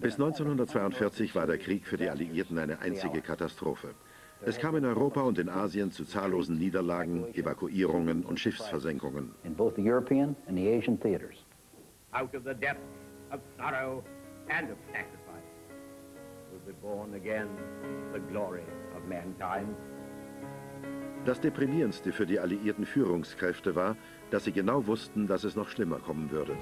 Bis 1942 war der Krieg für die Alliierten eine einzige Katastrophe. Es kam in Europa und in Asien zu zahllosen Niederlagen, Evakuierungen und Schiffsversenkungen. Out of the depth of sorrow and of sacrifice will be born again the glory of mankind. Das deprimierendste für die alliierten Führungskräfte war, dass sie genau wussten, dass es noch schlimmer kommen würde.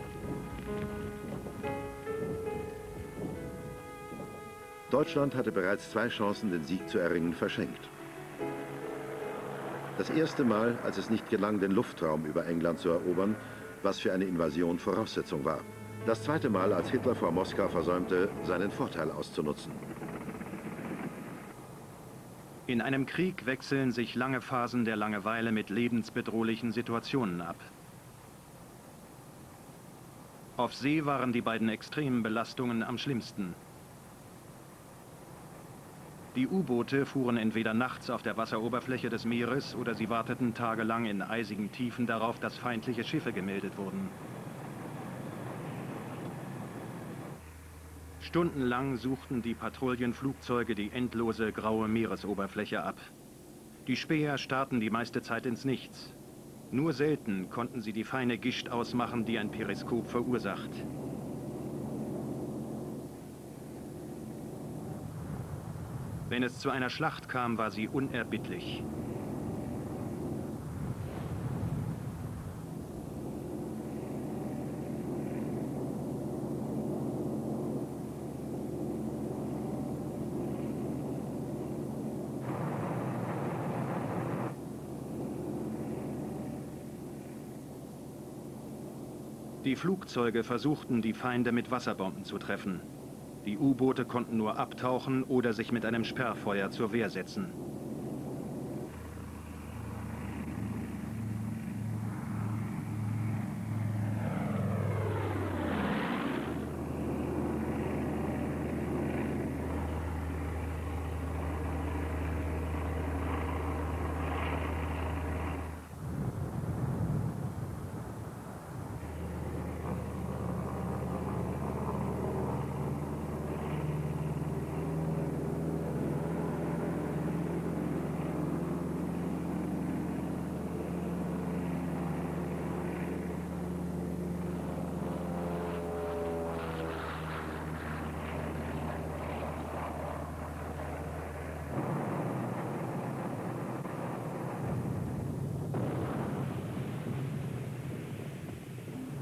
Deutschland hatte bereits zwei Chancen, den Sieg zu erringen, verschenkt. Das erste Mal, als es nicht gelang, den Luftraum über England zu erobern, was für eine Invasion Voraussetzung war. Das zweite Mal, als Hitler vor Moskau versäumte, seinen Vorteil auszunutzen. In einem Krieg wechseln sich lange Phasen der Langeweile mit lebensbedrohlichen Situationen ab. Auf See waren die beiden extremen Belastungen am schlimmsten. Die U-Boote fuhren entweder nachts auf der Wasseroberfläche des Meeres oder sie warteten tagelang in eisigen Tiefen darauf, dass feindliche Schiffe gemeldet wurden. Stundenlang suchten die Patrouillenflugzeuge die endlose graue Meeresoberfläche ab. Die Späher starrten die meiste Zeit ins Nichts. Nur selten konnten sie die feine Gischt ausmachen, die ein Periskop verursacht. Wenn es zu einer Schlacht kam, war sie unerbittlich. Die Flugzeuge versuchten, die Feinde mit Wasserbomben zu treffen. Die U-Boote konnten nur abtauchen oder sich mit einem Sperrfeuer zur Wehr setzen.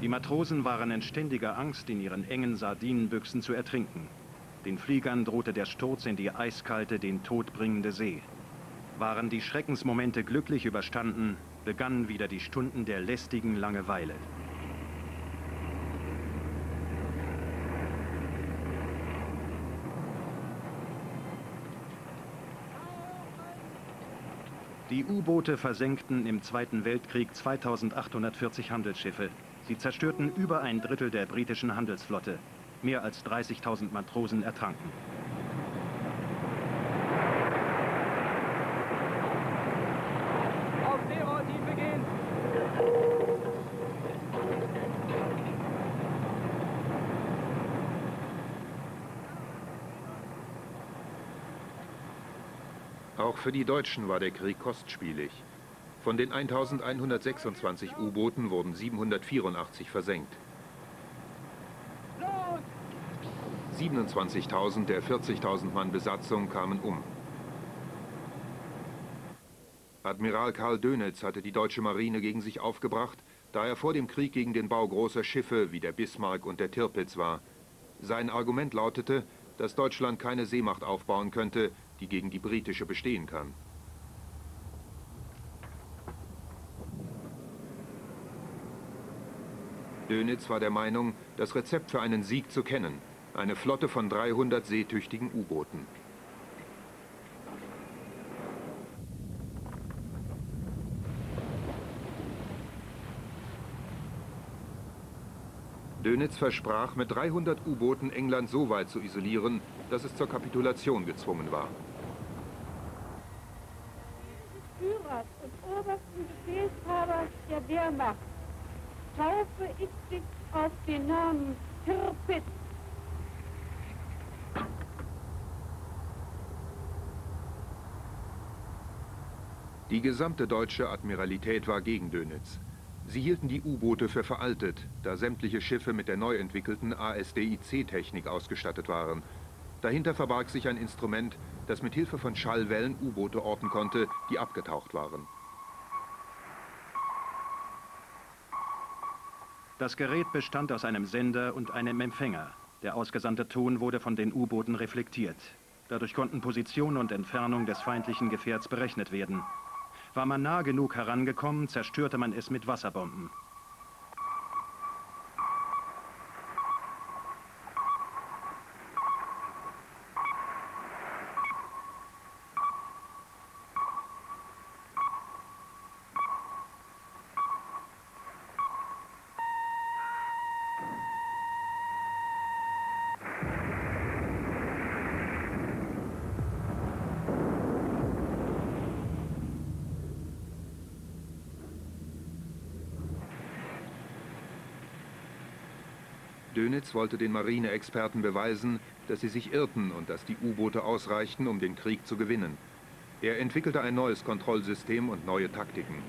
Die Matrosen waren in ständiger Angst, in ihren engen Sardinenbüchsen zu ertrinken. Den Fliegern drohte der Sturz in die eiskalte, den Tod bringende See. Waren die Schreckensmomente glücklich überstanden, begannen wieder die Stunden der lästigen Langeweile. Die U-Boote versenkten im Zweiten Weltkrieg 2840 Handelsschiffe. Sie zerstörten über ein Drittel der britischen Handelsflotte. Mehr als 30.000 Matrosen ertranken. Auf Seerohrtiefe gehen! Auch für die Deutschen war der Krieg kostspielig. Von den 1126 U-Booten wurden 784 versenkt. 27.000 der 40.000 Mann Besatzung kamen um. Admiral Karl Dönitz hatte die deutsche Marine gegen sich aufgebracht, da er vor dem Krieg gegen den Bau großer Schiffe wie der Bismarck und der Tirpitz war. Sein Argument lautete, dass Deutschland keine Seemacht aufbauen könnte, die gegen die britische bestehen kann. Dönitz war der Meinung, das Rezept für einen Sieg zu kennen. Eine Flotte von 300 seetüchtigen U-Booten. Dönitz versprach, mit 300 U-Booten England so weit zu isolieren, dass es zur Kapitulation gezwungen war. Führers und obersten Befehlshabers der Wehrmacht taufe ich dich auf den Namen Tirpitz. Die gesamte deutsche Admiralität war gegen Dönitz. Sie hielten die U-Boote für veraltet, da sämtliche Schiffe mit der neu entwickelten ASDIC-Technik ausgestattet waren. Dahinter verbarg sich ein Instrument, das mit Hilfe von Schallwellen U-Boote orten konnte, die abgetaucht waren. Das Gerät bestand aus einem Sender und einem Empfänger. Der ausgesandte Ton wurde von den U-Booten reflektiert. Dadurch konnten Position und Entfernung des feindlichen Gefährts berechnet werden. War man nah genug herangekommen, zerstörte man es mit Wasserbomben. Dönitz wollte den Marineexperten beweisen, dass sie sich irrten und dass die U-Boote ausreichten, um den Krieg zu gewinnen. Er entwickelte ein neues Kontrollsystem und neue Taktiken.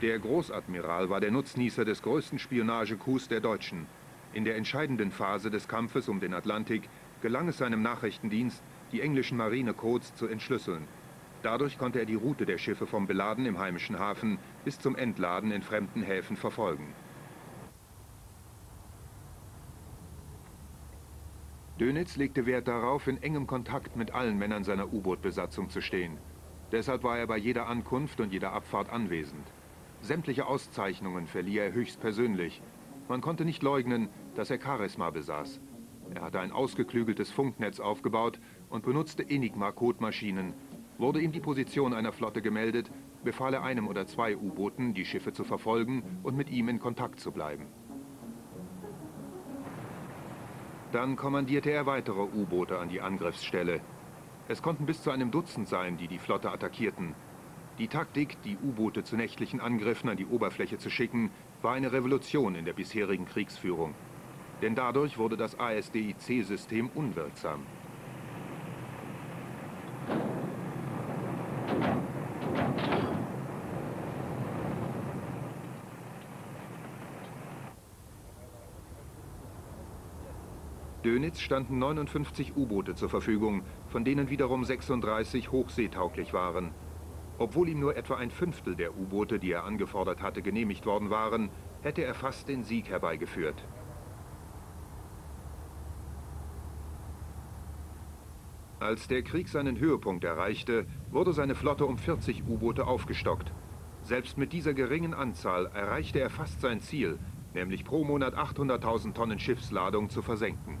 Der Großadmiral war der Nutznießer des größten Spionage-Coups der Deutschen. In der entscheidenden Phase des Kampfes um den Atlantik gelang es seinem Nachrichtendienst, die englischen Marinecodes zu entschlüsseln. Dadurch konnte er die Route der Schiffe vom Beladen im heimischen Hafen bis zum Entladen in fremden Häfen verfolgen. Dönitz legte Wert darauf, in engem Kontakt mit allen Männern seiner U-Boot-Besatzung zu stehen. Deshalb war er bei jeder Ankunft und jeder Abfahrt anwesend. Sämtliche Auszeichnungen verlieh er höchstpersönlich. Man konnte nicht leugnen, dass er Charisma besaß. Er hatte ein ausgeklügeltes Funknetz aufgebaut und benutzte Enigma-Codemaschinen, Wurde ihm die Position einer Flotte gemeldet, befahl er einem oder zwei U-Booten, die Schiffe zu verfolgen und mit ihm in Kontakt zu bleiben. Dann kommandierte er weitere U-Boote an die Angriffsstelle. Es konnten bis zu einem Dutzend sein, die die Flotte attackierten. Die Taktik, die U-Boote zu nächtlichen Angriffen an die Oberfläche zu schicken, war eine Revolution in der bisherigen Kriegsführung. Denn dadurch wurde das ASDIC-System unwirksam. Dönitz standen 59 U-Boote zur Verfügung, von denen wiederum 36 hochseetauglich waren. Obwohl ihm nur etwa ein Fünftel der U-Boote, die er angefordert hatte, genehmigt worden waren, hätte er fast den Sieg herbeigeführt. Als der Krieg seinen Höhepunkt erreichte, wurde seine Flotte um 40 U-Boote aufgestockt. Selbst mit dieser geringen Anzahl erreichte er fast sein Ziel, nämlich pro Monat 800.000 Tonnen Schiffsladung zu versenken.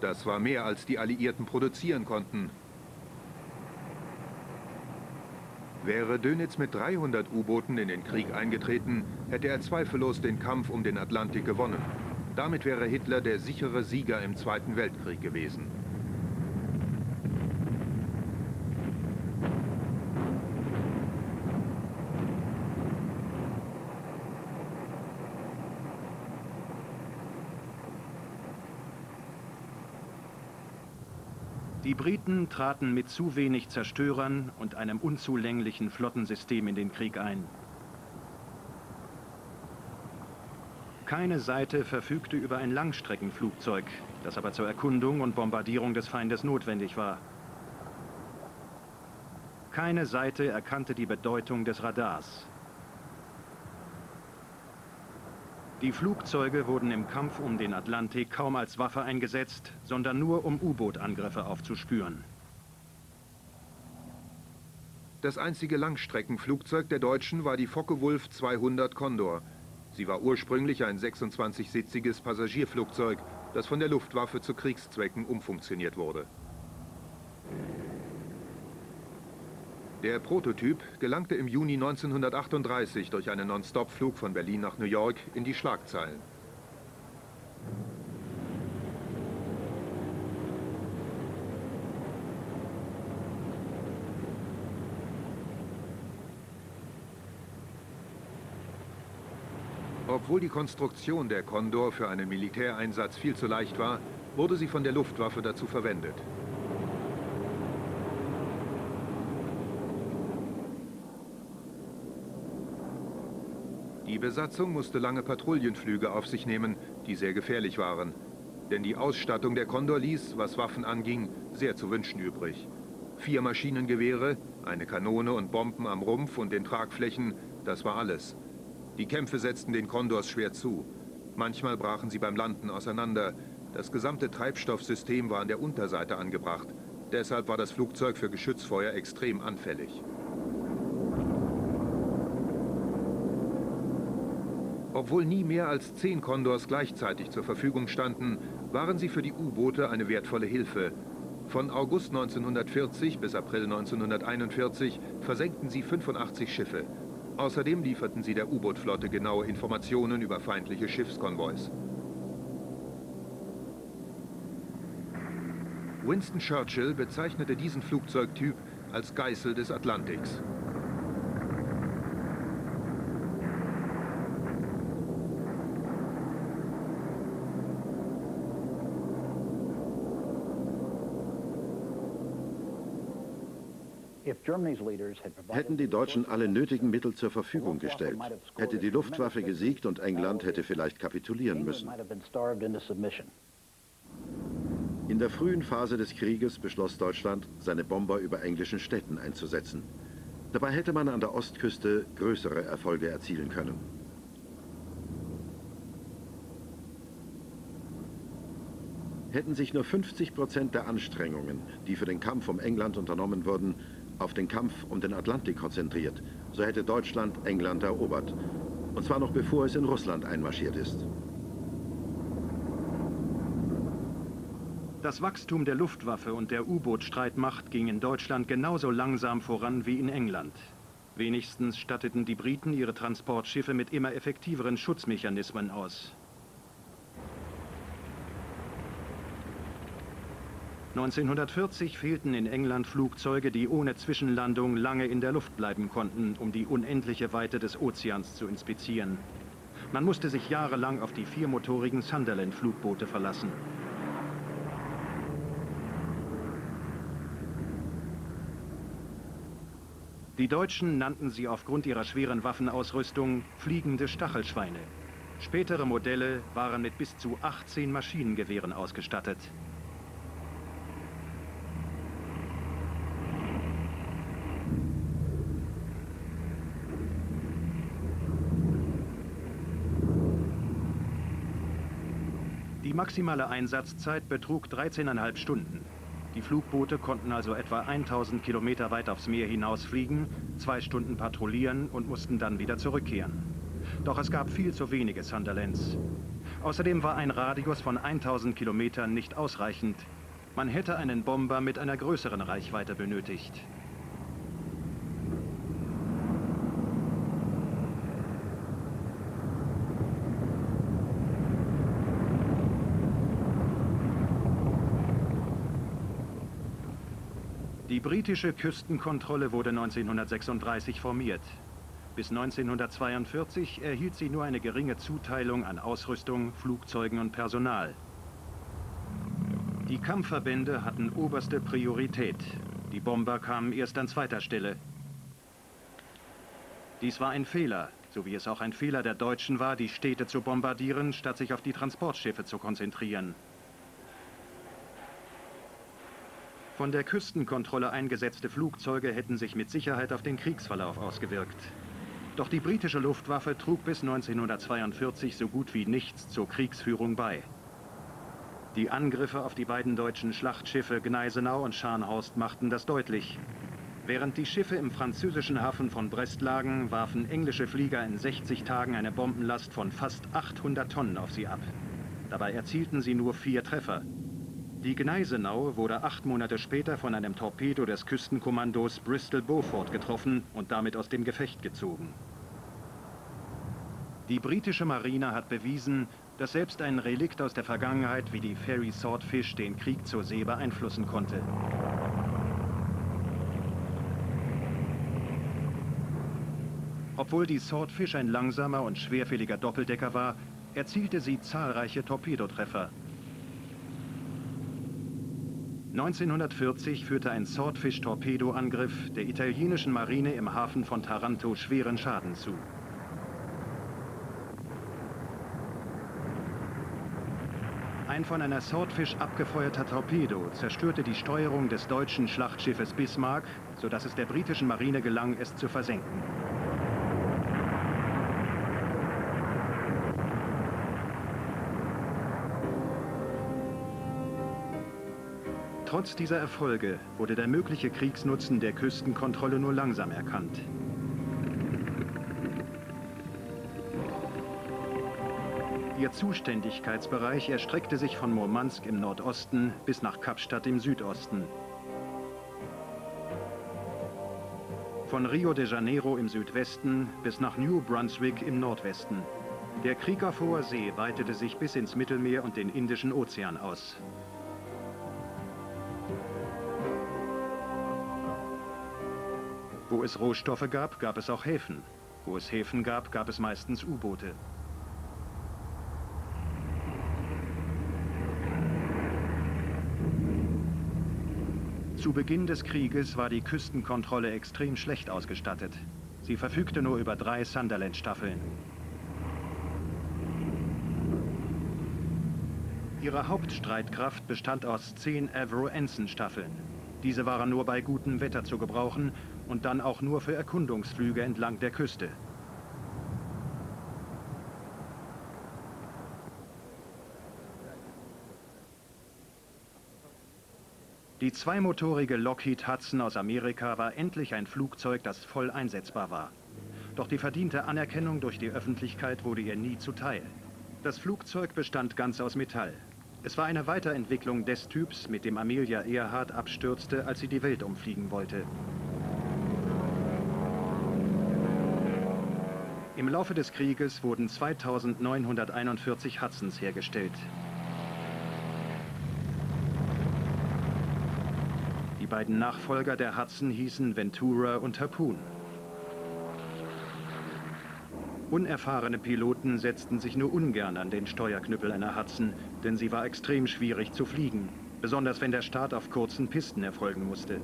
Das war mehr, als die Alliierten produzieren konnten. Wäre Dönitz mit 300 U-Booten in den Krieg eingetreten, hätte er zweifellos den Kampf um den Atlantik gewonnen. Damit wäre Hitler der sichere Sieger im Zweiten Weltkrieg gewesen. Briten traten mit zu wenig Zerstörern und einem unzulänglichen Flottensystem in den Krieg ein. Keine Seite verfügte über ein Langstreckenflugzeug, das aber zur Erkundung und Bombardierung des Feindes notwendig war. Keine Seite erkannte die Bedeutung des Radars. Die Flugzeuge wurden im Kampf um den Atlantik kaum als Waffe eingesetzt, sondern nur um U-Boot-Angriffe aufzuspüren. Das einzige Langstreckenflugzeug der Deutschen war die Focke-Wulf 200 Condor. Sie war ursprünglich ein 26-sitziges Passagierflugzeug, das von der Luftwaffe zu Kriegszwecken umfunktioniert wurde. Der Prototyp gelangte im Juni 1938 durch einen Non-Stop-Flug von Berlin nach New York in die Schlagzeilen. Obwohl die Konstruktion der Condor für einen Militäreinsatz viel zu leicht war, wurde sie von der Luftwaffe dazu verwendet. Die Besatzung musste lange Patrouillenflüge auf sich nehmen, die sehr gefährlich waren. Denn die Ausstattung der Condor ließ, was Waffen anging, sehr zu wünschen übrig. Vier Maschinengewehre, eine Kanone und Bomben am Rumpf und den Tragflächen, das war alles. Die Kämpfe setzten den Condors schwer zu. Manchmal brachen sie beim Landen auseinander. Das gesamte Treibstoffsystem war an der Unterseite angebracht. Deshalb war das Flugzeug für Geschützfeuer extrem anfällig. Obwohl nie mehr als zehn Condors gleichzeitig zur Verfügung standen, waren sie für die U-Boote eine wertvolle Hilfe. Von August 1940 bis April 1941 versenkten sie 85 Schiffe. Außerdem lieferten sie der U-Boot-Flotte genaue Informationen über feindliche Schiffskonvois. Winston Churchill bezeichnete diesen Flugzeugtyp als Geißel des Atlantiks. Hätten die Deutschen alle nötigen Mittel zur Verfügung gestellt, hätte die Luftwaffe gesiegt und England hätte vielleicht kapitulieren müssen. In der frühen Phase des Krieges beschloss Deutschland, seine Bomber über englischen Städten einzusetzen. Dabei hätte man an der Ostküste größere Erfolge erzielen können. Hätten sich nur 50 Prozent der Anstrengungen, die für den Kampf um England unternommen wurden, auf den Kampf um den Atlantik konzentriert, so hätte Deutschland England erobert. Und zwar noch bevor es in Russland einmarschiert ist. Das Wachstum der Luftwaffe und der U-Boot-Streitmacht ging in Deutschland genauso langsam voran wie in England. Wenigstens statteten die Briten ihre Transportschiffe mit immer effektiveren Schutzmechanismen aus. 1940 fehlten in England Flugzeuge, die ohne Zwischenlandung lange in der Luft bleiben konnten, um die unendliche Weite des Ozeans zu inspizieren. Man musste sich jahrelang auf die viermotorigen Sunderland-Flugboote verlassen. Die Deutschen nannten sie aufgrund ihrer schweren Waffenausrüstung fliegende Stachelschweine. Spätere Modelle waren mit bis zu 18 Maschinengewehren ausgestattet. Maximale Einsatzzeit betrug 13,5 Stunden. Die Flugboote konnten also etwa 1000 Kilometer weit aufs Meer hinausfliegen, zwei Stunden patrouillieren und mussten dann wieder zurückkehren. Doch es gab viel zu wenige Sunderlands. Außerdem war ein Radius von 1000 Kilometern nicht ausreichend. Man hätte einen Bomber mit einer größeren Reichweite benötigt. Britische Küstenkontrolle wurde 1936 formiert. Bis 1942 erhielt sie nur eine geringe Zuteilung an Ausrüstung, Flugzeugen und Personal. Die Kampfverbände hatten oberste Priorität. Die Bomber kamen erst an zweiter Stelle. Dies war ein Fehler, so wie es auch ein Fehler der Deutschen war, die Städte zu bombardieren, statt sich auf die Transportschiffe zu konzentrieren. Von der Küstenkontrolle eingesetzte Flugzeuge hätten sich mit Sicherheit auf den Kriegsverlauf ausgewirkt. Doch die britische Luftwaffe trug bis 1942 so gut wie nichts zur Kriegsführung bei. Die Angriffe auf die beiden deutschen Schlachtschiffe Gneisenau und Scharnhorst machten das deutlich. Während die Schiffe im französischen Hafen von Brest lagen, warfen englische Flieger in 60 Tagen eine Bombenlast von fast 800 Tonnen auf sie ab. Dabei erzielten sie nur vier Treffer. Die Gneisenau wurde acht Monate später von einem Torpedo des Küstenkommandos Bristol Beaufort getroffen und damit aus dem Gefecht gezogen. Die britische Marine hat bewiesen, dass selbst ein Relikt aus der Vergangenheit wie die Ferry Swordfish den Krieg zur See beeinflussen konnte. Obwohl die Swordfish ein langsamer und schwerfälliger Doppeldecker war, erzielte sie zahlreiche Torpedotreffer. 1940 führte ein Swordfish-Torpedoangriff der italienischen Marine im Hafen von Taranto schweren Schaden zu. Ein von einer Swordfish abgefeuerter Torpedo zerstörte die Steuerung des deutschen Schlachtschiffes Bismarck, sodass es der britischen Marine gelang, es zu versenken. Trotz dieser Erfolge wurde der mögliche Kriegsnutzen der Küstenkontrolle nur langsam erkannt. Ihr Zuständigkeitsbereich erstreckte sich von Murmansk im Nordosten bis nach Kapstadt im Südosten. Von Rio de Janeiro im Südwesten bis nach New Brunswick im Nordwesten. Der Krieg auf hoher See weitete sich bis ins Mittelmeer und den Indischen Ozean aus. Wo es Rohstoffe gab, gab es auch Häfen. Wo es Häfen gab, gab es meistens U-Boote. Zu Beginn des Krieges war die Küstenkontrolle extrem schlecht ausgestattet. Sie verfügte nur über drei Sunderland-Staffeln. Ihre Hauptstreitkraft bestand aus zehn Avro-Ensign-Staffeln. Diese waren nur bei gutem Wetter zu gebrauchen und dann auch nur für Erkundungsflüge entlang der Küste. Die zweimotorige Lockheed Hudson aus Amerika war endlich ein Flugzeug, das voll einsetzbar war. Doch die verdiente Anerkennung durch die Öffentlichkeit wurde ihr nie zuteil. Das Flugzeug bestand ganz aus Metall. Es war eine Weiterentwicklung des Typs, mit dem Amelia Earhart abstürzte, als sie die Welt umfliegen wollte. Im Laufe des Krieges wurden 2941 Hudsons hergestellt. Die beiden Nachfolger der Hudson hießen Ventura und Harpoon. Unerfahrene Piloten setzten sich nur ungern an den Steuerknüppel einer Hudson, denn sie war extrem schwierig zu fliegen, besonders wenn der Start auf kurzen Pisten erfolgen musste.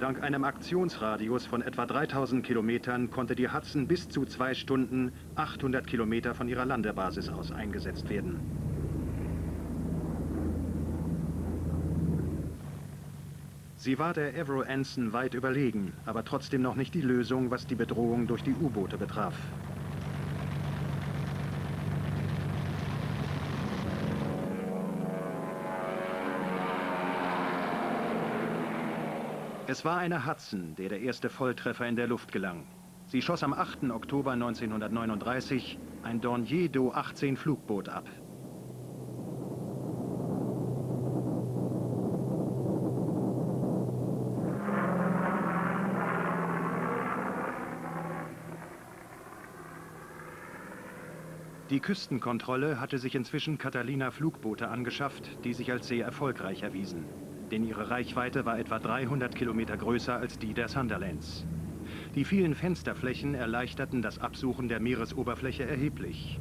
Dank einem Aktionsradius von etwa 3000 Kilometern konnte die Hudson bis zu zwei Stunden 800 Kilometer von ihrer Landebasis aus eingesetzt werden. Sie war der Avro Anson weit überlegen, aber trotzdem noch nicht die Lösung, was die Bedrohung durch die U-Boote betraf. Es war eine Hudson, der der erste Volltreffer in der Luft gelang. Sie schoss am 8. Oktober 1939 ein Dornier Do 18 Flugboot ab. Die Küstenkontrolle hatte sich inzwischen Catalina Flugboote angeschafft, die sich als sehr erfolgreich erwiesen. Denn ihre Reichweite war etwa 300 Kilometer größer als die der Sunderlands. Die vielen Fensterflächen erleichterten das Absuchen der Meeresoberfläche erheblich.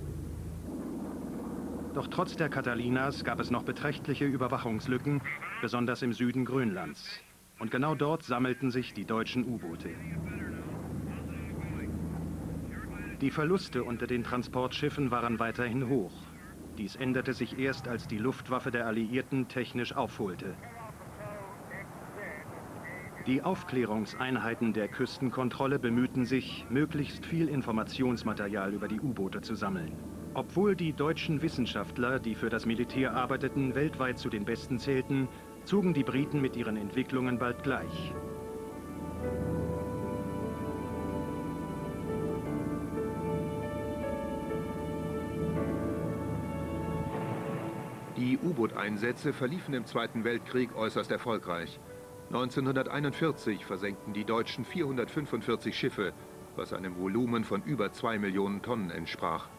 Doch trotz der Catalinas gab es noch beträchtliche Überwachungslücken, besonders im Süden Grönlands. Und genau dort sammelten sich die deutschen U-Boote. Die Verluste unter den Transportschiffen waren weiterhin hoch. Dies änderte sich erst, als die Luftwaffe der Alliierten technisch aufholte. Die Aufklärungseinheiten der Küstenkontrolle bemühten sich, möglichst viel Informationsmaterial über die U-Boote zu sammeln. Obwohl die deutschen Wissenschaftler, die für das Militär arbeiteten, weltweit zu den Besten zählten, zogen die Briten mit ihren Entwicklungen bald gleich. Die U-Boot-Einsätze verliefen im Zweiten Weltkrieg äußerst erfolgreich. 1941 versenkten die Deutschen 445 Schiffe, was einem Volumen von über 2 Millionen Tonnen entsprach.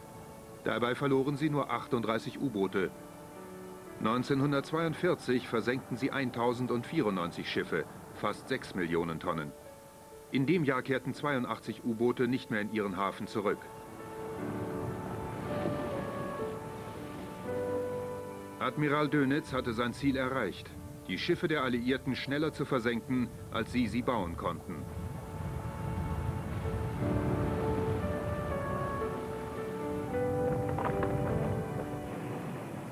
Dabei verloren sie nur 38 U-Boote. 1942 versenkten sie 1094 Schiffe, fast 6 Millionen Tonnen. In dem Jahr kehrten 82 U-Boote nicht mehr in ihren Hafen zurück. Admiral Dönitz hatte sein Ziel erreicht, die Schiffe der Alliierten schneller zu versenken, als sie sie bauen konnten.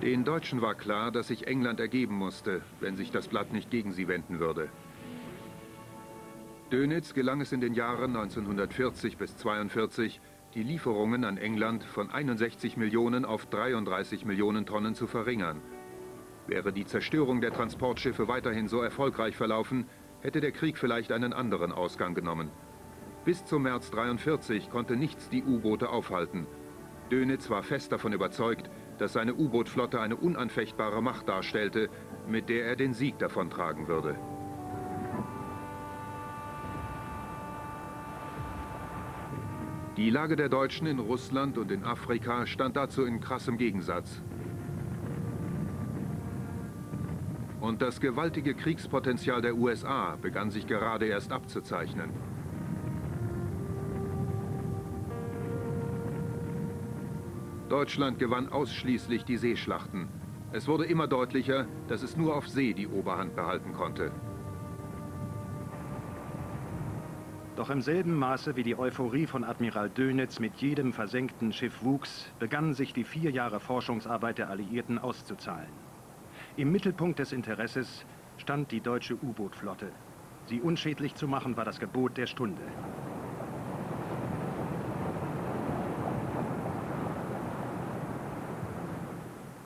Den Deutschen war klar, dass sich England ergeben musste, wenn sich das Blatt nicht gegen sie wenden würde. Dönitz gelang es in den Jahren 1940 bis 1942, die Lieferungen an England von 61 Millionen auf 33 Millionen Tonnen zu verringern. Wäre die Zerstörung der Transportschiffe weiterhin so erfolgreich verlaufen, hätte der Krieg vielleicht einen anderen Ausgang genommen. Bis zum März 1943 konnte nichts die U-Boote aufhalten. Dönitz war fest davon überzeugt, dass seine U-Boot-Flotte eine unanfechtbare Macht darstellte, mit der er den Sieg davontragen würde. Die Lage der Deutschen in Russland und in Afrika stand dazu in krassem Gegensatz. Und das gewaltige Kriegspotenzial der USA begann sich gerade erst abzuzeichnen. Deutschland gewann ausschließlich die Seeschlachten. Es wurde immer deutlicher, dass es nur auf See die Oberhand behalten konnte. Doch im selben Maße wie die Euphorie von Admiral Dönitz mit jedem versenkten Schiff wuchs, begannen sich die vier Jahre Forschungsarbeit der Alliierten auszuzahlen. Im Mittelpunkt des Interesses stand die deutsche U-Boot-Flotte. Sie unschädlich zu machen, war das Gebot der Stunde.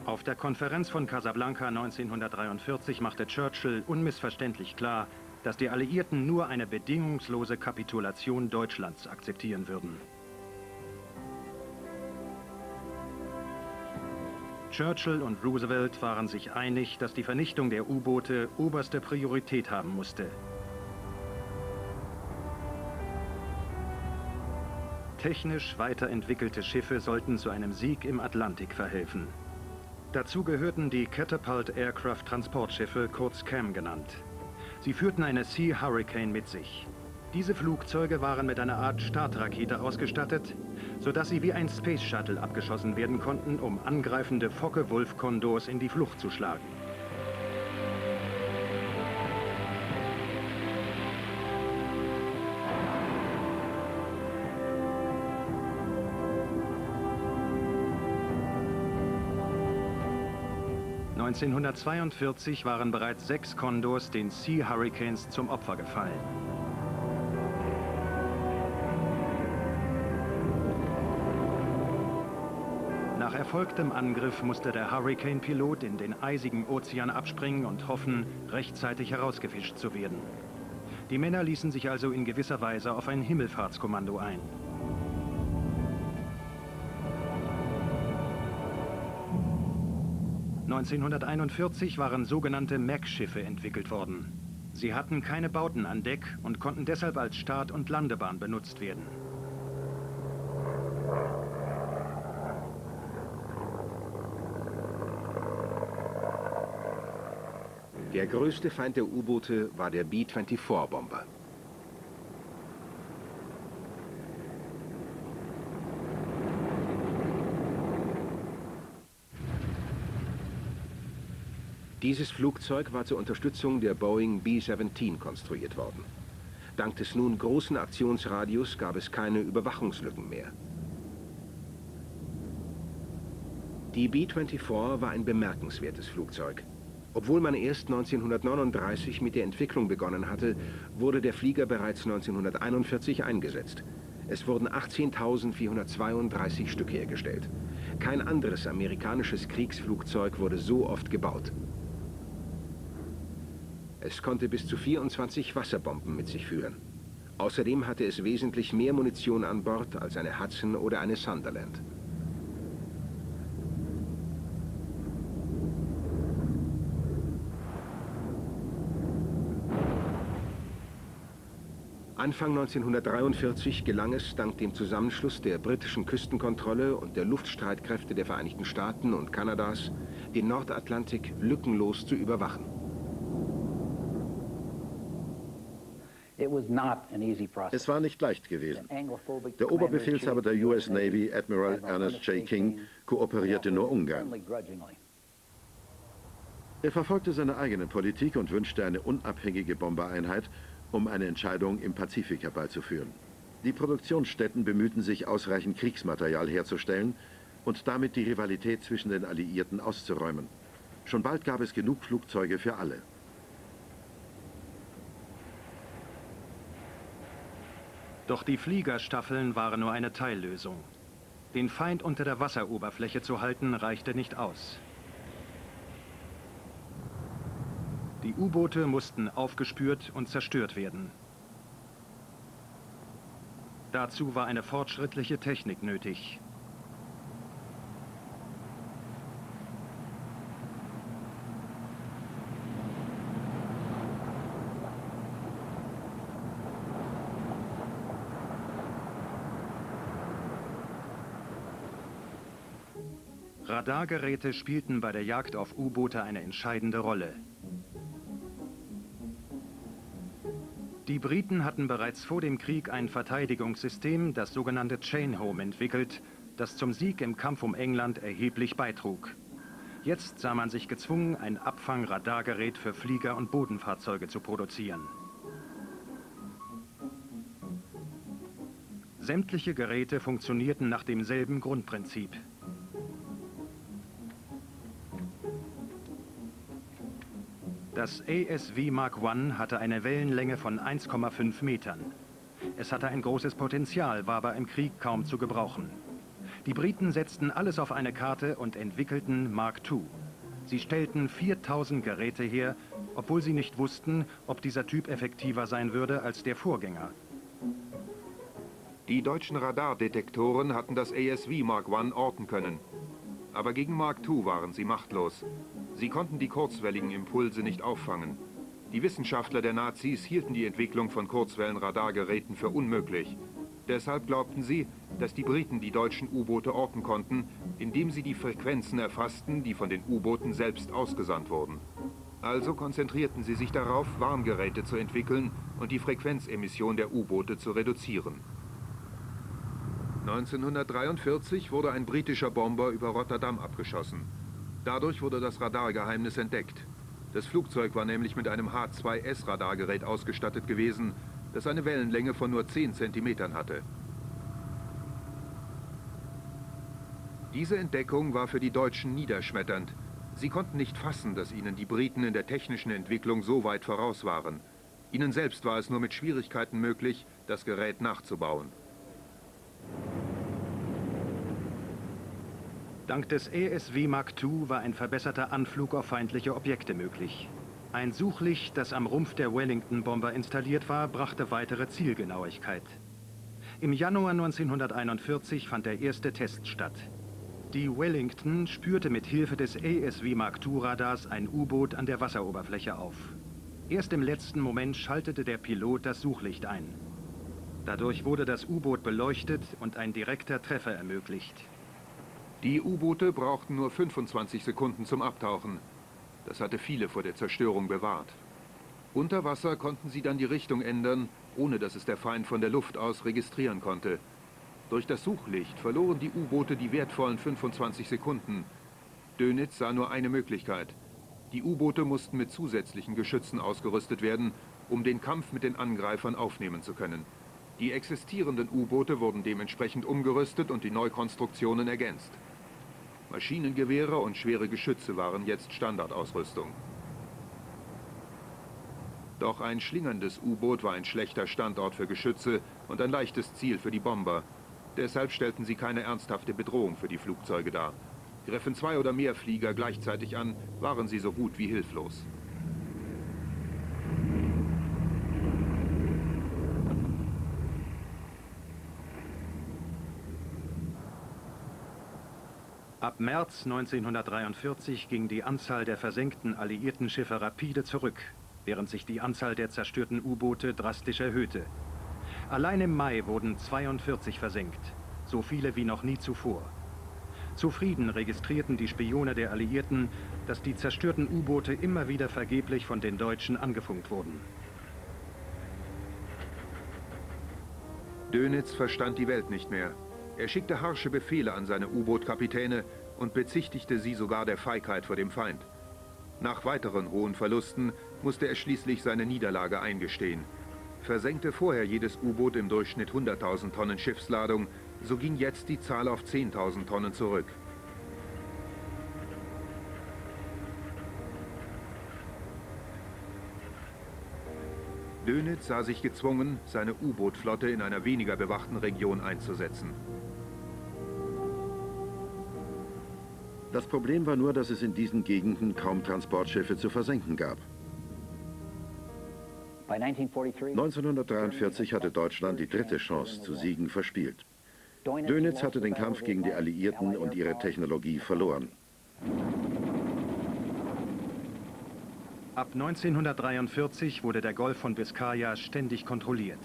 Auf der Konferenz von Casablanca 1943 machte Churchill unmissverständlich klar, dass die Alliierten nur eine bedingungslose Kapitulation Deutschlands akzeptieren würden. Churchill und Roosevelt waren sich einig, dass die Vernichtung der U-Boote oberste Priorität haben musste. Technisch weiterentwickelte Schiffe sollten zu einem Sieg im Atlantik verhelfen. Dazu gehörten die Catapult Aircraft Transportschiffe, kurz CAM genannt. Sie führten eine Sea Hurricane mit sich. Diese Flugzeuge waren mit einer Art Startrakete ausgestattet, sodass sie wie ein Space Shuttle abgeschossen werden konnten, um angreifende Focke-Wulf-Kondors in die Flucht zu schlagen. 1942 waren bereits sechs Condors den Sea Hurricanes zum Opfer gefallen. Erfolgtem Angriff musste der Hurricane-Pilot in den eisigen Ozean abspringen und hoffen, rechtzeitig herausgefischt zu werden. Die Männer ließen sich also in gewisser Weise auf ein Himmelfahrtskommando ein. 1941 waren sogenannte MAC-Schiffe entwickelt worden. Sie hatten keine Bauten an Deck und konnten deshalb als Start- und Landebahn benutzt werden. Der größte Feind der U-Boote war der B-24-Bomber. Dieses Flugzeug war zur Unterstützung der Boeing B-17 konstruiert worden. Dank des nun großen Aktionsradius gab es keine Überwachungslücken mehr. Die B-24 war ein bemerkenswertes Flugzeug. Obwohl man erst 1939 mit der Entwicklung begonnen hatte, wurde der Flieger bereits 1941 eingesetzt. Es wurden 18.432 Stück hergestellt. Kein anderes amerikanisches Kriegsflugzeug wurde so oft gebaut. Es konnte bis zu 24 Wasserbomben mit sich führen. Außerdem hatte es wesentlich mehr Munition an Bord als eine Hudson oder eine Sunderland. Anfang 1943 gelang es, dank dem Zusammenschluss der britischen Küstenkontrolle und der Luftstreitkräfte der Vereinigten Staaten und Kanadas, den Nordatlantik lückenlos zu überwachen. Es war nicht leicht gewesen. Der Oberbefehlshaber der US Navy, Admiral Ernest J. King, kooperierte nur ungern. Er verfolgte seine eigene Politik und wünschte eine unabhängige Bombereinheit, um eine Entscheidung im Pazifik herbeizuführen. Die Produktionsstätten bemühten sich, ausreichend Kriegsmaterial herzustellen und damit die Rivalität zwischen den Alliierten auszuräumen. Schon bald gab es genug Flugzeuge für alle. Doch die Fliegerstaffeln waren nur eine Teillösung. Den Feind unter der Wasseroberfläche zu halten, reichte nicht aus. Die U-Boote mussten aufgespürt und zerstört werden. Dazu war eine fortschrittliche Technik nötig. Radargeräte spielten bei der Jagd auf U-Boote eine entscheidende Rolle. Die Briten hatten bereits vor dem Krieg ein Verteidigungssystem, das sogenannte Chain Home, entwickelt, das zum Sieg im Kampf um England erheblich beitrug. Jetzt sah man sich gezwungen, ein Abfangradargerät für Flieger und Bodenfahrzeuge zu produzieren. Sämtliche Geräte funktionierten nach demselben Grundprinzip. Das ASV Mark I hatte eine Wellenlänge von 1,5 Metern. Es hatte ein großes Potenzial, war aber im Krieg kaum zu gebrauchen. Die Briten setzten alles auf eine Karte und entwickelten Mark II. Sie stellten 4000 Geräte her, obwohl sie nicht wussten, ob dieser Typ effektiver sein würde als der Vorgänger. Die deutschen Radardetektoren hatten das ASV Mark I orten können. Aber gegen Mark II waren sie machtlos. Sie konnten die kurzwelligen Impulse nicht auffangen. Die Wissenschaftler der Nazis hielten die Entwicklung von Kurzwellenradargeräten für unmöglich. Deshalb glaubten sie, dass die Briten die deutschen U-Boote orten konnten, indem sie die Frequenzen erfassten, die von den U-Booten selbst ausgesandt wurden. Also konzentrierten sie sich darauf, Warngeräte zu entwickeln und die Frequenzemission der U-Boote zu reduzieren. 1943 wurde ein britischer Bomber über Rotterdam abgeschossen. Dadurch wurde das Radargeheimnis entdeckt. Das Flugzeug war nämlich mit einem H-2S-Radargerät ausgestattet gewesen, das eine Wellenlänge von nur 10 cm hatte. Diese Entdeckung war für die Deutschen niederschmetternd. Sie konnten nicht fassen, dass ihnen die Briten in der technischen Entwicklung so weit voraus waren. Ihnen selbst war es nur mit Schwierigkeiten möglich, das Gerät nachzubauen. Dank des ESW Mark II war ein verbesserter Anflug auf feindliche Objekte möglich. Ein Suchlicht, das am Rumpf der Wellington-Bomber installiert war, brachte weitere Zielgenauigkeit. Im Januar 1941 fand der erste Test statt. Die Wellington spürte mit Hilfe des ESW Mark II-Radars ein U-Boot an der Wasseroberfläche auf. Erst im letzten Moment schaltete der Pilot das Suchlicht ein. Dadurch wurde das U-Boot beleuchtet und ein direkter Treffer ermöglicht. Die U-Boote brauchten nur 25 Sekunden zum Abtauchen. Das hatte viele vor der Zerstörung bewahrt. Unter Wasser konnten sie dann die Richtung ändern, ohne dass es der Feind von der Luft aus registrieren konnte. Durch das Suchlicht verloren die U-Boote die wertvollen 25 Sekunden. Dönitz sah nur eine Möglichkeit. Die U-Boote mussten mit zusätzlichen Geschützen ausgerüstet werden, um den Kampf mit den Angreifern aufnehmen zu können. Die existierenden U-Boote wurden dementsprechend umgerüstet und die Neukonstruktionen ergänzt. Maschinengewehre und schwere Geschütze waren jetzt Standardausrüstung. Doch ein schlingerndes U-Boot war ein schlechter Standort für Geschütze und ein leichtes Ziel für die Bomber. Deshalb stellten sie keine ernsthafte Bedrohung für die Flugzeuge dar. Griffen zwei oder mehr Flieger gleichzeitig an, waren sie so gut wie hilflos. Ab März 1943 ging die Anzahl der versenkten alliierten Schiffe rapide zurück, während sich die Anzahl der zerstörten U-Boote drastisch erhöhte. Allein im Mai wurden 42 versenkt, so viele wie noch nie zuvor. Zufrieden registrierten die Spione der Alliierten, dass die zerstörten U-Boote immer wieder vergeblich von den Deutschen angefunkt wurden. Dönitz verstand die Welt nicht mehr. Er schickte harsche Befehle an seine U-Boot-Kapitäne und bezichtigte sie sogar der Feigheit vor dem Feind. Nach weiteren hohen Verlusten musste er schließlich seine Niederlage eingestehen. Versenkte vorher jedes U-Boot im Durchschnitt 100.000 Tonnen Schiffsladung, so ging jetzt die Zahl auf 10.000 Tonnen zurück. Dönitz sah sich gezwungen, seine U-Boot-Flotte in einer weniger bewachten Region einzusetzen. Das Problem war nur, dass es in diesen Gegenden kaum Transportschiffe zu versenken gab. 1943 hatte Deutschland die dritte Chance zu Siegen verspielt. Dönitz hatte den Kampf gegen die Alliierten und ihre Technologie verloren. Ab 1943 wurde der Golf von Biskaya ständig kontrolliert.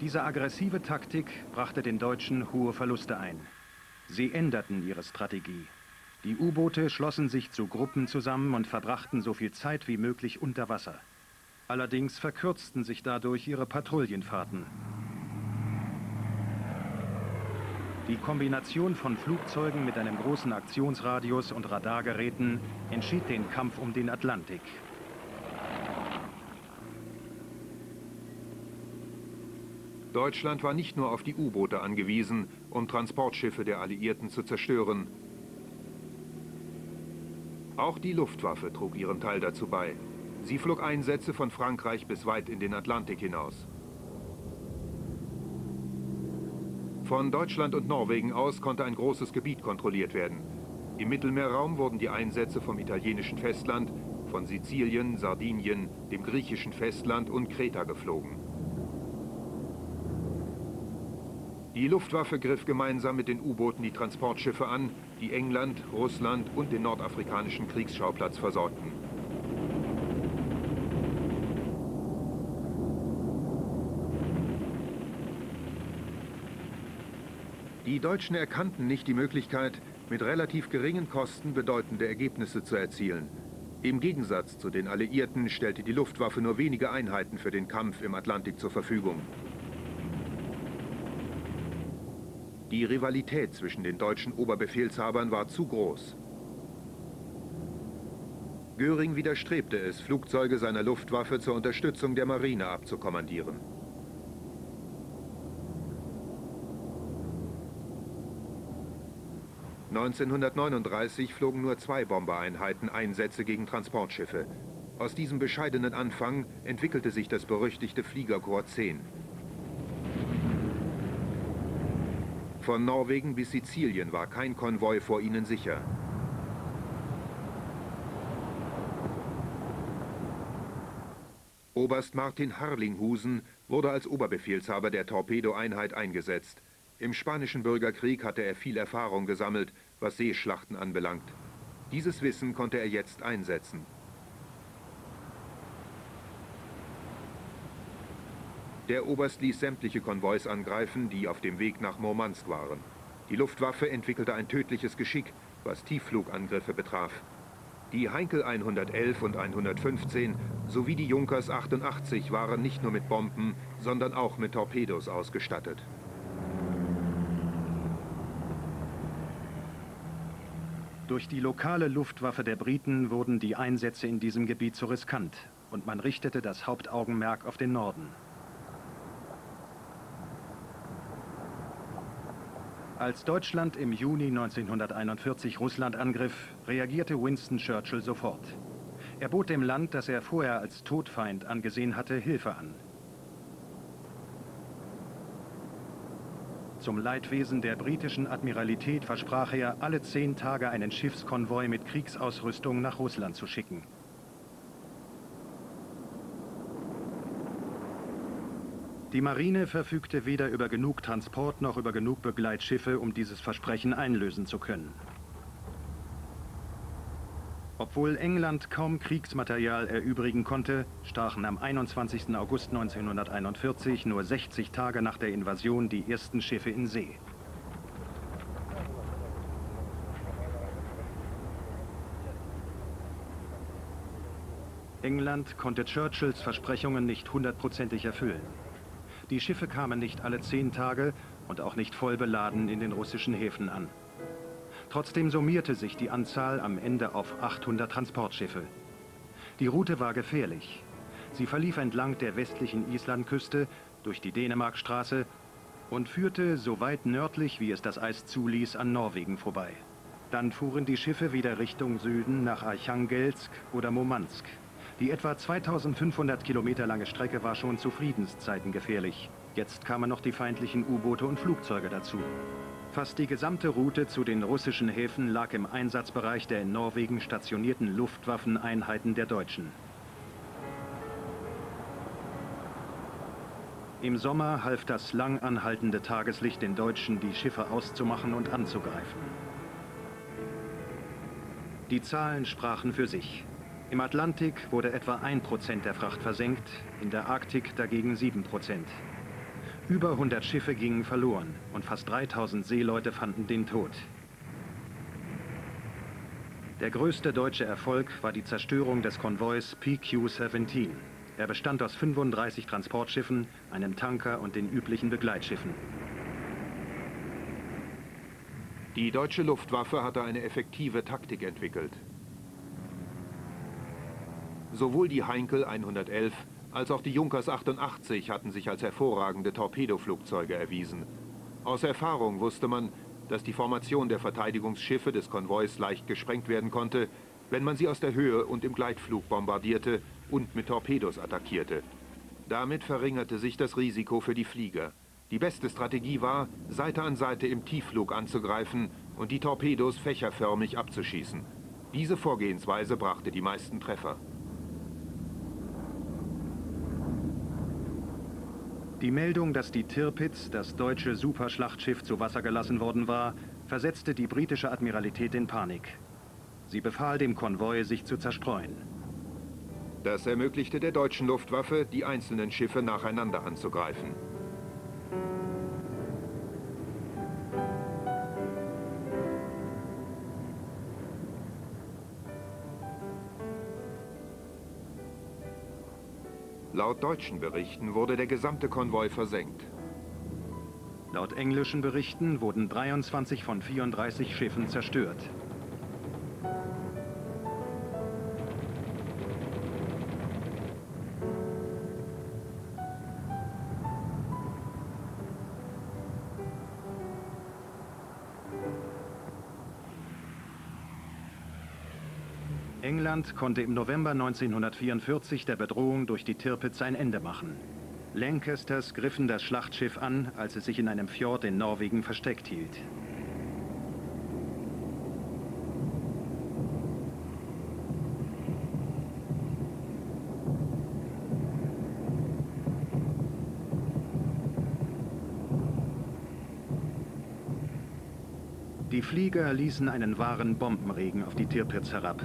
Diese aggressive Taktik brachte den Deutschen hohe Verluste ein. Sie änderten ihre Strategie. Die U-Boote schlossen sich zu Gruppen zusammen und verbrachten so viel Zeit wie möglich unter Wasser. Allerdings verkürzten sich dadurch ihre Patrouillenfahrten. Die Kombination von Flugzeugen mit einem großen Aktionsradius und Radargeräten entschied den Kampf um den Atlantik. Deutschland war nicht nur auf die U-Boote angewiesen, um Transportschiffe der Alliierten zu zerstören. Auch die Luftwaffe trug ihren Teil dazu bei. Sie flog Einsätze von Frankreich bis weit in den Atlantik hinaus. Von Deutschland und Norwegen aus konnte ein großes Gebiet kontrolliert werden. Im Mittelmeerraum wurden die Einsätze vom italienischen Festland, von Sizilien, Sardinien, dem griechischen Festland und Kreta geflogen. Die Luftwaffe griff gemeinsam mit den U-Booten die Transportschiffe an, die England, Russland und den nordafrikanischen Kriegsschauplatz versorgten. Die Deutschen erkannten nicht die Möglichkeit, mit relativ geringen Kosten bedeutende Ergebnisse zu erzielen. Im Gegensatz zu den Alliierten stellte die Luftwaffe nur wenige Einheiten für den Kampf im Atlantik zur Verfügung. Die Rivalität zwischen den deutschen Oberbefehlshabern war zu groß. Göring widerstrebte es, Flugzeuge seiner Luftwaffe zur Unterstützung der Marine abzukommandieren. (1939) flogen nur zwei Bombereinheiten Einsätze gegen Transportschiffe. Aus diesem bescheidenen Anfang entwickelte sich das berüchtigte Fliegerkorps 10. Von Norwegen bis Sizilien war kein Konvoi vor ihnen sicher. Oberst Martin Harlinghusen wurde als Oberbefehlshaber der Torpedoeinheit eingesetzt. Im spanischen Bürgerkrieg hatte er viel Erfahrung gesammelt, was Seeschlachten anbelangt. Dieses Wissen konnte er jetzt einsetzen. Der Oberst ließ sämtliche Konvois angreifen, die auf dem Weg nach Murmansk waren. Die Luftwaffe entwickelte ein tödliches Geschick, was Tiefflugangriffe betraf. Die Heinkel 111 und 115 sowie die Junkers 88 waren nicht nur mit Bomben, sondern auch mit Torpedos ausgestattet. Durch die lokale Luftwaffe der Briten wurden die Einsätze in diesem Gebiet zu riskant und man richtete das Hauptaugenmerk auf den Norden. Als Deutschland im Juni 1941 Russland angriff, reagierte Winston Churchill sofort. Er bot dem Land, das er vorher als Todfeind angesehen hatte, Hilfe an. Zum Leidwesen der britischen Admiralität versprach er, alle zehn Tage einen Schiffskonvoi mit Kriegsausrüstung nach Russland zu schicken. Die Marine verfügte weder über genug Transport noch über genug Begleitschiffe, um dieses Versprechen einlösen zu können. Obwohl England kaum Kriegsmaterial erübrigen konnte, stachen am 21. August 1941, nur 60 Tage nach der Invasion, die ersten Schiffe in See. England konnte Churchills Versprechungen nicht hundertprozentig erfüllen. Die Schiffe kamen nicht alle zehn Tage und auch nicht voll beladen in den russischen Häfen an. Trotzdem summierte sich die Anzahl am Ende auf 800 Transportschiffe. Die Route war gefährlich. Sie verlief entlang der westlichen Islandküste durch die Dänemarkstraße und führte so weit nördlich, wie es das Eis zuließ, an Norwegen vorbei. Dann fuhren die Schiffe wieder Richtung Süden nach Archangelsk oder Murmansk. Die etwa 2500 Kilometer lange Strecke war schon zu Friedenszeiten gefährlich. Jetzt kamen noch die feindlichen U-Boote und Flugzeuge dazu. Fast die gesamte Route zu den russischen Häfen lag im Einsatzbereich der in Norwegen stationierten Luftwaffeneinheiten der Deutschen. Im Sommer half das lang anhaltende Tageslicht den Deutschen, die Schiffe auszumachen und anzugreifen. Die Zahlen sprachen für sich. Im Atlantik wurde etwa 1% der Fracht versenkt, in der Arktik dagegen 7%. Über 100 Schiffe gingen verloren und fast 3000 Seeleute fanden den Tod. Der größte deutsche Erfolg war die Zerstörung des Konvois PQ-17. Er bestand aus 35 Transportschiffen, einem Tanker und den üblichen Begleitschiffen. Die deutsche Luftwaffe hatte eine effektive Taktik entwickelt. Sowohl die Heinkel 111 als auch die Junkers 88 hatten sich als hervorragende Torpedoflugzeuge erwiesen. Aus Erfahrung wusste man, dass die Formation der Verteidigungsschiffe des Konvois leicht gesprengt werden konnte, wenn man sie aus der Höhe und im Gleitflug bombardierte und mit Torpedos attackierte. Damit verringerte sich das Risiko für die Flieger. Die beste Strategie war, Seite an Seite im Tiefflug anzugreifen und die Torpedos fächerförmig abzuschießen. Diese Vorgehensweise brachte die meisten Treffer. Die Meldung, dass die Tirpitz, das deutsche Superschlachtschiff, zu Wasser gelassen worden war, versetzte die britische Admiralität in Panik. Sie befahl dem Konvoi, sich zu zerstreuen. Das ermöglichte der deutschen Luftwaffe, die einzelnen Schiffe nacheinander anzugreifen. Laut deutschen Berichten wurde der gesamte Konvoi versenkt. Laut englischen Berichten wurden 23 von 34 Schiffen zerstört. England konnte im November 1944 der Bedrohung durch die Tirpitz ein Ende machen. Lancasters griffen das Schlachtschiff an, als es sich in einem Fjord in Norwegen versteckt hielt. Die Flieger ließen einen wahren Bombenregen auf die Tirpitz herab.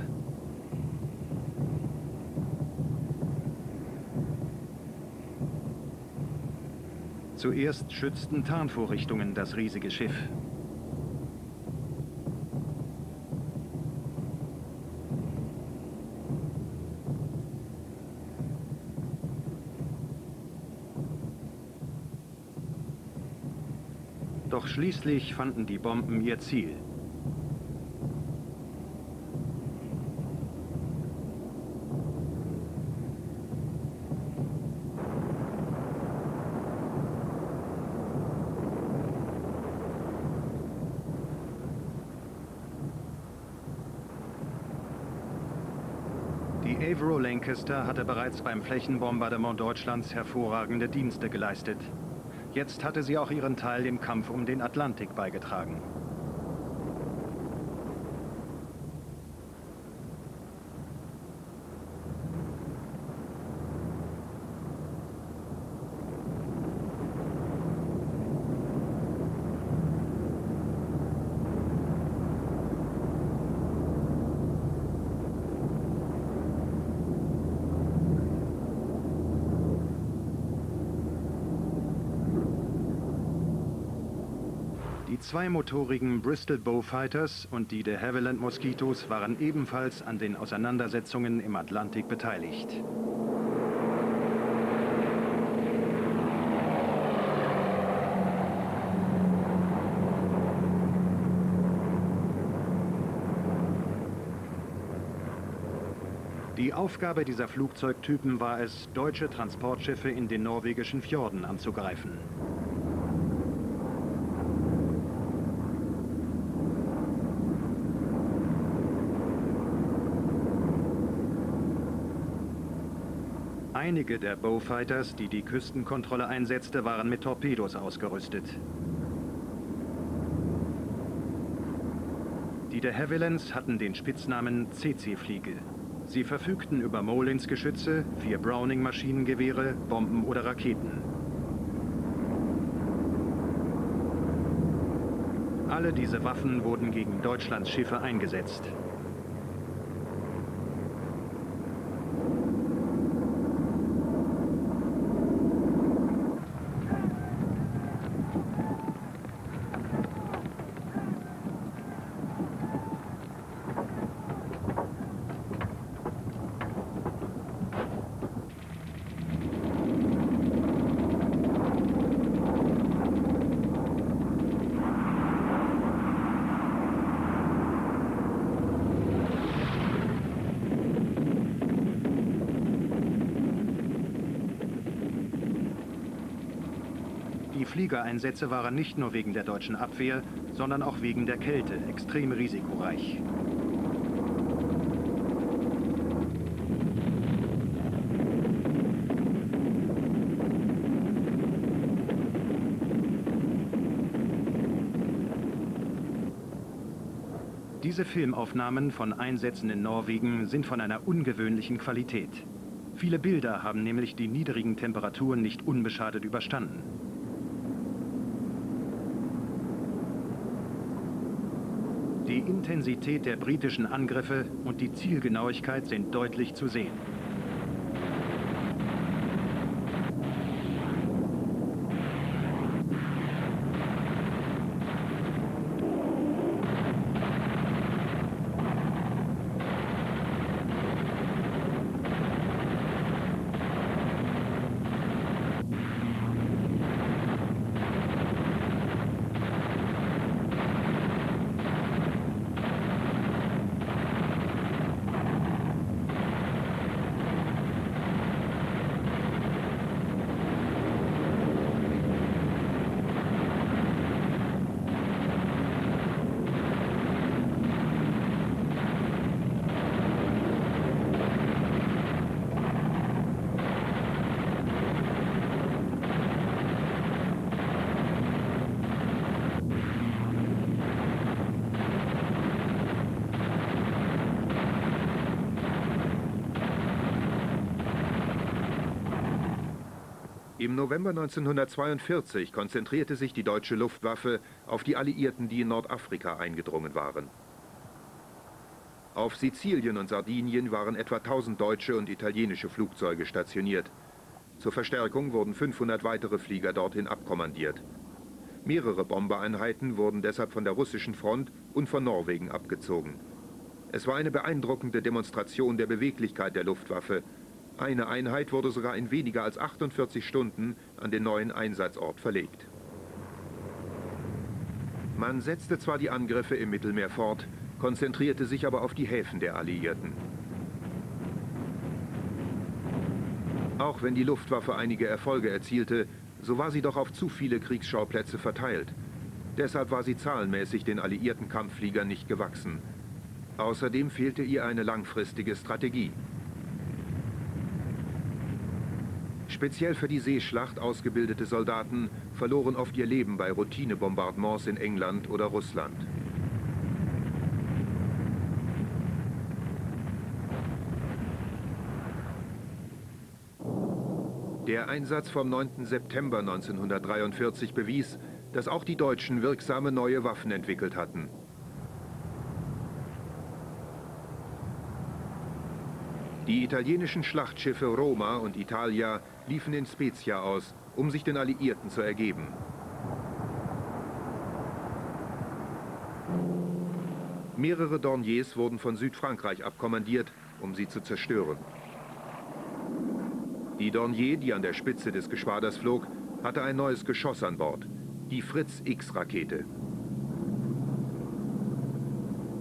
Zuerst schützten Tarnvorrichtungen das riesige Schiff. Doch schließlich fanden die Bomben ihr Ziel. Avro Lancaster hatte bereits beim Flächenbombardement Deutschlands hervorragende Dienste geleistet. Jetzt hatte sie auch ihren Teil im Kampf um den Atlantik beigetragen. zweimotorigen Bristol Bowfighters und die de Havilland Moskitos waren ebenfalls an den Auseinandersetzungen im Atlantik beteiligt. Die Aufgabe dieser Flugzeugtypen war es, deutsche Transportschiffe in den norwegischen Fjorden anzugreifen. Einige der Bowfighters, die die Küstenkontrolle einsetzte, waren mit Torpedos ausgerüstet. Die de Havillands hatten den Spitznamen CC-Fliege. Sie verfügten über Molins-Geschütze, vier Browning-Maschinengewehre, Bomben oder Raketen. Alle diese Waffen wurden gegen Deutschlands Schiffe eingesetzt. Fliegereinsätze waren nicht nur wegen der deutschen Abwehr, sondern auch wegen der Kälte extrem risikoreich. Diese Filmaufnahmen von Einsätzen in Norwegen sind von einer ungewöhnlichen Qualität. Viele Bilder haben nämlich die niedrigen Temperaturen nicht unbeschadet überstanden. Die Intensität der britischen Angriffe und die Zielgenauigkeit sind deutlich zu sehen. November 1942 konzentrierte sich die deutsche Luftwaffe auf die Alliierten, die in Nordafrika eingedrungen waren. Auf Sizilien und Sardinien waren etwa 1000 deutsche und italienische Flugzeuge stationiert. Zur Verstärkung wurden 500 weitere Flieger dorthin abkommandiert. Mehrere Bombereinheiten wurden deshalb von der russischen Front und von Norwegen abgezogen. Es war eine beeindruckende Demonstration der Beweglichkeit der Luftwaffe, eine Einheit wurde sogar in weniger als 48 Stunden an den neuen Einsatzort verlegt. Man setzte zwar die Angriffe im Mittelmeer fort, konzentrierte sich aber auf die Häfen der Alliierten. Auch wenn die Luftwaffe einige Erfolge erzielte, so war sie doch auf zu viele Kriegsschauplätze verteilt. Deshalb war sie zahlenmäßig den alliierten Kampffliegern nicht gewachsen. Außerdem fehlte ihr eine langfristige Strategie. Speziell für die Seeschlacht ausgebildete Soldaten verloren oft ihr Leben bei Routinebombardements in England oder Russland. Der Einsatz vom 9. September 1943 bewies, dass auch die Deutschen wirksame neue Waffen entwickelt hatten. Die italienischen Schlachtschiffe Roma und Italia liefen in Spezia aus, um sich den Alliierten zu ergeben. Mehrere Dorniers wurden von Südfrankreich abkommandiert, um sie zu zerstören. Die Dornier, die an der Spitze des Geschwaders flog, hatte ein neues Geschoss an Bord, die Fritz-X-Rakete.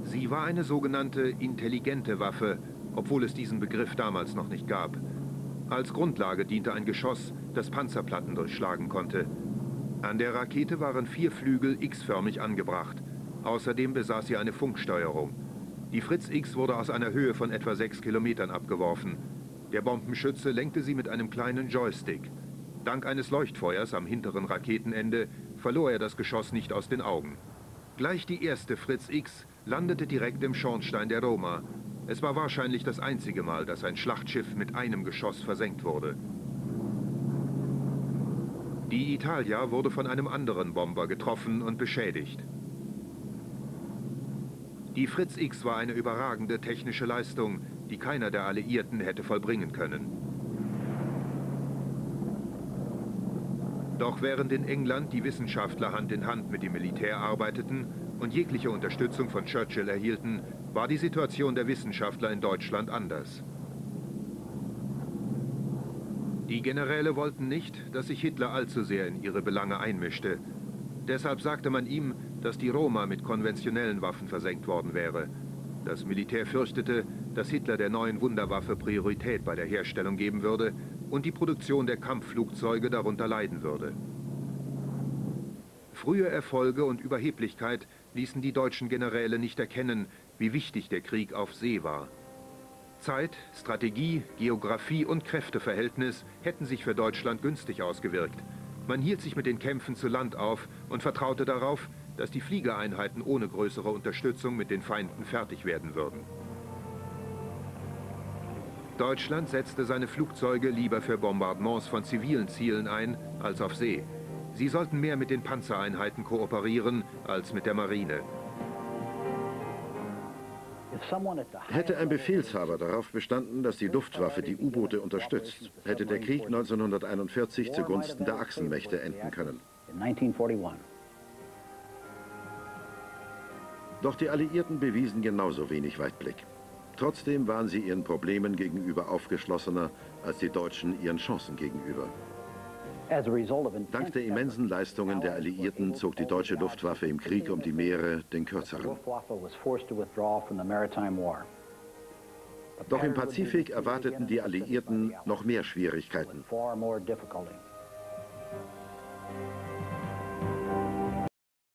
Sie war eine sogenannte intelligente Waffe obwohl es diesen Begriff damals noch nicht gab. Als Grundlage diente ein Geschoss, das Panzerplatten durchschlagen konnte. An der Rakete waren vier Flügel X-förmig angebracht. Außerdem besaß sie eine Funksteuerung. Die Fritz X wurde aus einer Höhe von etwa sechs Kilometern abgeworfen. Der Bombenschütze lenkte sie mit einem kleinen Joystick. Dank eines Leuchtfeuers am hinteren Raketenende verlor er das Geschoss nicht aus den Augen. Gleich die erste Fritz X landete direkt im Schornstein der Roma. Es war wahrscheinlich das einzige Mal, dass ein Schlachtschiff mit einem Geschoss versenkt wurde. Die Italia wurde von einem anderen Bomber getroffen und beschädigt. Die Fritz X war eine überragende technische Leistung, die keiner der Alliierten hätte vollbringen können. Doch während in England die Wissenschaftler Hand in Hand mit dem Militär arbeiteten und jegliche Unterstützung von Churchill erhielten, war die Situation der Wissenschaftler in Deutschland anders. Die Generäle wollten nicht, dass sich Hitler allzu sehr in ihre Belange einmischte. Deshalb sagte man ihm, dass die Roma mit konventionellen Waffen versenkt worden wäre. Das Militär fürchtete, dass Hitler der neuen Wunderwaffe Priorität bei der Herstellung geben würde und die Produktion der Kampfflugzeuge darunter leiden würde. Frühe Erfolge und Überheblichkeit ließen die deutschen Generäle nicht erkennen, wie wichtig der Krieg auf See war. Zeit, Strategie, Geografie und Kräfteverhältnis hätten sich für Deutschland günstig ausgewirkt. Man hielt sich mit den Kämpfen zu Land auf und vertraute darauf, dass die Fliegereinheiten ohne größere Unterstützung mit den Feinden fertig werden würden. Deutschland setzte seine Flugzeuge lieber für Bombardements von zivilen Zielen ein als auf See. Sie sollten mehr mit den Panzereinheiten kooperieren als mit der Marine. Hätte ein Befehlshaber darauf bestanden, dass die Luftwaffe die U-Boote unterstützt, hätte der Krieg 1941 zugunsten der Achsenmächte enden können. Doch die Alliierten bewiesen genauso wenig Weitblick. Trotzdem waren sie ihren Problemen gegenüber aufgeschlossener als die Deutschen ihren Chancen gegenüber. Dank der immensen Leistungen der Alliierten zog die deutsche Luftwaffe im Krieg um die Meere den kürzeren. Doch im Pazifik erwarteten die Alliierten noch mehr Schwierigkeiten.